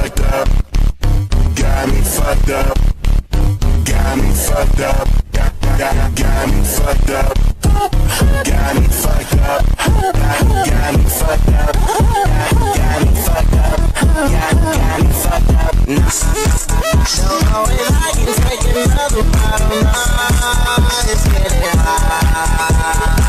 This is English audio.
fucked up. Got me fucked up. Got me fucked up. Got, got, got me fucked up. Got me fucked up. Got me fucked up. Got got me fucked up. Got got me fucked up. Don't know if I can take another bottle. It's getting hot.